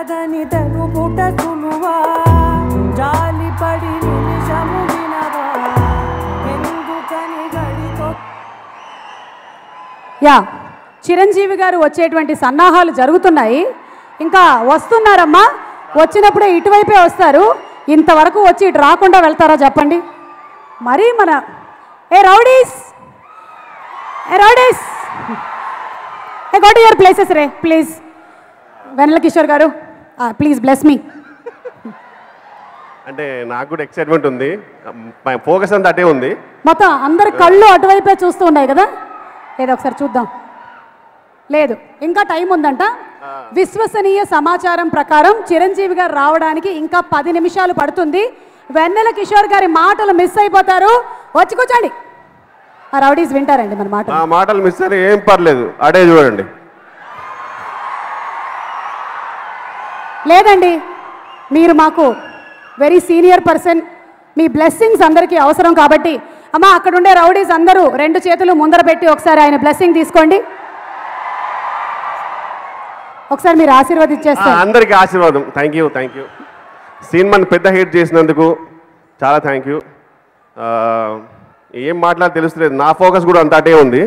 కలదని తెలుపుట సులువా జాలిపడి నిమిషము వినవా? ఎందుకని గడితో? యా చిరంజీవి గారు వచ్చేటువంటి సన్నాహాలు జరుగుతున్నాయి. ఇంకా వస్తున్నారమ్మా. వచ్చినప్పుడే ఇటువైపే వస్తారు. ఇంతవరకు వచ్చి ఇటు రాకుండా వెళ్తారా చెప్పండి. మరీ మన ఏ rowdies! A rowdies! A go to your places ray please Vennela Kishore garu. Please bless మీ అంటే నాకు కూడా ఎక్సైట్మెంట్ ఉంది. ఫోకస్ అంతా అటే ఉంది. మొత్తం అందరి కళ్ళు అటువైపే చూస్తూ ఉన్నాయి కదా? ఏదో ఒకసారి చూద్దాం. లేదు ఇంకా టైం ఉందంట. విశ్వసనీయ సమాచారం ప్రకారం చిరంజీవి గారు రావడానికి ఇంకా పది నిమిషాలు పడుతుంది. వెన్నెల కిషోర్ గారి మాటలు మిస్ అయిపోతారు. వచ్చి కూర్చోండి. ఆ రౌడీస్ వింటారండి మన మాట మాటలు మిస్ ఏం పర్లేదు. అడే చూడండి. లేదండి. మీరు మాకు వెరీ సీనియర్ పర్సన్ మీ బ్లెస్సింగ్స్ అందరికీ అవసరం కాబట్టి. అమ్మా అక్కడుండే రౌడీస్ అందరూ రెండు చేతులు ముందర పెట్టి ఒకసారి ఆయన బ్లెస్సింగ్ తీసుకోండి. ఒకసారి మీరు ఆ, ఆశీర్వదించేస్తారు అందరికీ ఆశీర్వాదం. థ్యాంక్ యూ థ్యాంక్ యూ సినిమాని పెద్ద హిట్ చేసినందుకు చాలా థ్యాంక్ యూ ఏం మాట్లాడి తెలుస్తలేదు. నా ఫోకస్ కూడా అంత అటే ఉంది.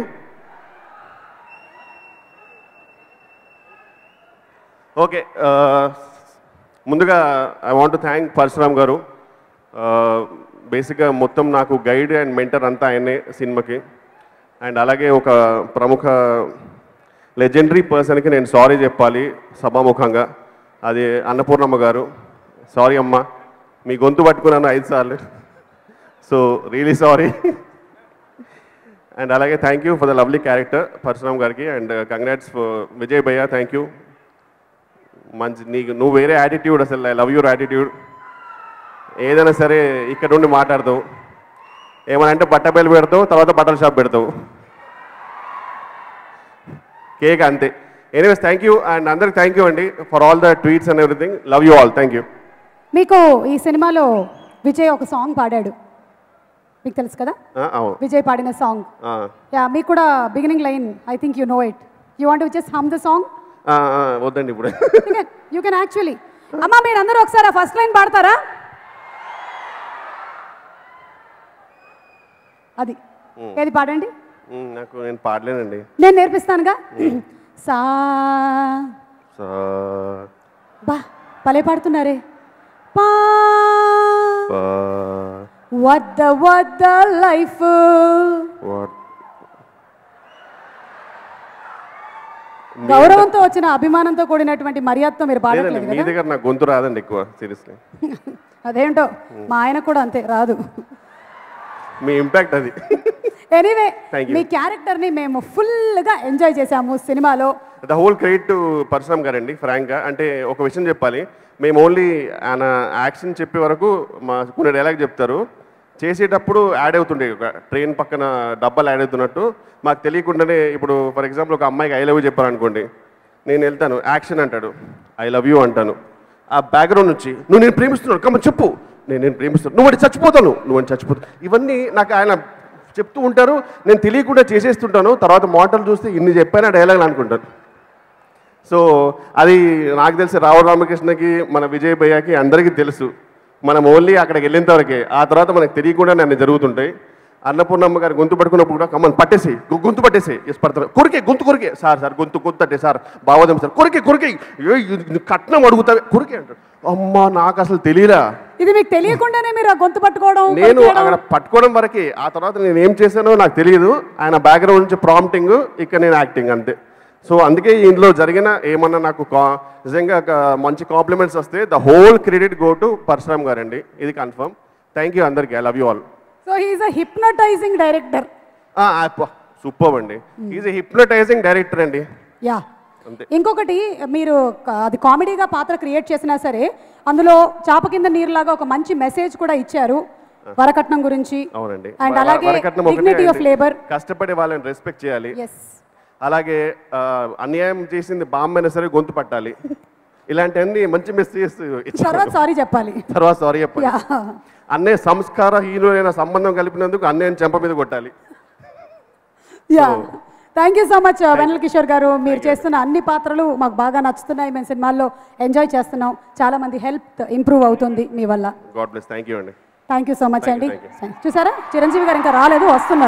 ఓకే ముందుగా ఐ వాంట్ థ్యాంక్ పరశురామ్ గారు. బేసిక్గా మొత్తం నాకు గైడ్ అండ్ మెంటర్ అంతా ఆయనే సినిమాకి. అండ్ అలాగే ఒక ప్రముఖ లెజెండరీ పర్సన్కి నేను సారీ చెప్పాలి సభాముఖంగా. అది అన్నపూర్ణమ్మ గారు. సారీ అమ్మ మీ గొంతు పట్టుకున్నాను ఐదు సార్లు. సో రియలీ సారీ అండ్ అలాగే thank you for the lovely character Parasuram గారికి. అండ్ కంగ్రాట్స్ విజయ్ భయ్య థ్యాంక్ యూ మంచి నీకు నువ్వు వేరే యాటిట్యూడ్ అసలు ఐ లవ్ యూర్ యాటిట్యూడ్ ఏదైనా సరే ఇక్కడ నుండి మాట్లాడతావు. ఏమైనా అంటే బట్టబయలు పెడతావు తర్వాత బట్టల షాప్ పెడతావు. కేక్ అంతే. ఎనీవేస్ థ్యాంక్ యూ అండ్ అందరికి థ్యాంక్ యూ అండి for all the tweets and everything love you all thank you మీకు ఈ సినిమాలో విజయ్ ఒక సాంగ్ పాడాడు. మీకు తెలుసు కదా? విజయ్ పాడిన సాంగ్ యా మీకు కూడా beginning line I think you know it you want just hum the song వద్దండి ఇప్పుడు. యూ కెన్ యాక్చువల్లీ అమ్మా మీరు అందరూ ఒకసారి ఫస్ట్ లైన్ పాడతారా? అది. ఏది పాడండి? నాకు నేను పాడలేనండి. నేను నేర్పిస్తానుగా? సా. సో. బా భలే పాడుతున్నారే. పా. వద్ద వద్ద లైఫ్. వాట్ గౌరవంతో వచ్చిన అభిమానంతో కూడినటువంటి మర్యాదతో మీరు పాడట్లేదు మీ కదా? దగ్గర నాకు గొంతు రాదండి ఎక్కువ సీరియస్లీ. అదేంటో మా ఆయన కూడా అంతే రాదు. మీ ఇంపాక్ట్ అది. ఎనీవే. మీ క్యారెక్టర్ని మేము ఫుల్గా ఎంజాయ్ చేసాము సినిమాలో. The whole credit to Parasuram గారండి ఫ్రాంక్గా. అంటే ఒక విషయం చెప్పాలి మేము ఓన్లీ ఆయన యాక్షన్ చెప్పే వరకు మా కొన్ని డైలాగ్ చెప్తారు. చేసేటప్పుడు యాడ్ అవుతుండే. ఒక ట్రైన్ పక్కన డబ్బాలు యాడ్ అవుతున్నట్టు. మాకు తెలియకుండానే ఇప్పుడు ఫర్ ఎగ్జాంపుల్ ఒక అమ్మాయికి ఐ లవ్ యూ చెప్పారనుకోండి. నేను వెళ్తాను. యాక్షన్ అంటాడు. ఐ లవ్ యూ అంటాను. ఆ బ్యాక్గ్రౌండ్ నుంచి నువ్వు నేను ప్రేమిస్తున్నాడు కమ్మ చెప్పు. నేను నేను ప్రేమిస్తాను నువ్వు అంటే చచ్చిపోతాను. నువ్వు అని చచ్చిపోతాను ఇవన్నీ నాకు ఆయన చెప్తూ ఉంటారు. నేను తెలియకుండా చేసేస్తుంటాను. తర్వాత మోటార్లు చూస్తే ఇన్ని చెప్పాను డైలాగ్ అనుకుంటాను. సో అది నాకు తెలిసి రావు రామకృష్ణకి మన విజయ్ భయ్యకి అందరికీ తెలుసు. మనం ఓన్లీ అక్కడికి వెళ్ళిన వరకే ఆ తర్వాత మనకు తెలియకుండా అన్ని జరుగుతుంటాయి. అన్నపూర్ణమ్మ గారు గొంతు పట్టుకున్నప్పుడు కూడా కమ్మని పట్టేసి గొంతు పట్టేసి. ఎస్ పడతారు కొరికే గొంతు కొరికే. సార్ సార్ గొంతు కొత్తటే సార్ బావోదం సార్. కొరికే కొరికే. కట్నం అడుగుతావే. కొరికే అంటాడు. అమ్మా నాకు అసలు తెలియలా. ఇది మీకు తెలియకుండానే మీరు ఆ గొంతు పట్టుకోవడం నేను. అక్కడ పట్టుకోవడం వరకే ఆ తర్వాత నేను ఏం చేశానో నాకు తెలియదు. ఆయన బ్యాక్గ్రౌండ్ నుంచి ప్రాంప్టింగ్ ఇక్కడ నేను యాక్టింగ్ అంతే. సో అందుకే ఇందులో జరిగిన ఏమన్నా నాకు నిజంగా మంచి కాంప్లిమెంట్స్ వస్తే the whole credit go to Parasuram గారండి. ఇది కన్ఫర్మ్ థ్యాంక్ యూ అందరికీ. I love you all so he's a hypnotising director super అండి. ఈజ్ హిప్నటైజింగ్ డైరెక్టర్ అండి. యా. ఇంకొకటి మీరు అది కామెడీగా పాత్ర క్రియేట్ చేసినా సరే అందులో చాప కింద నీరులాగా ఒక మంచి మెసేజ్ కూడా ఇచ్చారు వరకట్నం గురించి. అవునండి. అండ్ అలాగే డిగ్నిటీ ఆఫ్. లేబర్ కష్టపడే వాళ్ళని రెస్పెక్ట్ చేయాలి. అలాగే అన్యాయం చేసింది బామ్మైనా సరే గొంతు పట్టాలి. ఇలాంటివన్నీ మంచి మెసేజ్ తర్వాత సారీ చెప్పాలి. తర్వాత సారీ చెప్పండి యా. అన్నయ్య సంస్కారహీనులైన సంబంధం కలిపినందుకు అన్నయ్యని చెంప మీద కొట్టాలి. Yeah. Thank you so much Vennela Kishore garu. మీరు చేస్తున్న అన్ని పాత్రలు మాకు బాగా నచ్చుతున్నాయి. మేము సినిమాల్లో ఎంజాయ్ చేస్తున్నాం. చాలా మంది హెల్త్ ఇంప్రూవ్ అవుతుంది మీ వల్ల. గాడ్ బ్లెస్ థ్యాంక్ యూ అండి. థ్యాంక్ యూ సో మచ్ అండి. చూసారా? చిరంజీవి గారు ఇంకా రాలేదు వస్తున్నారు.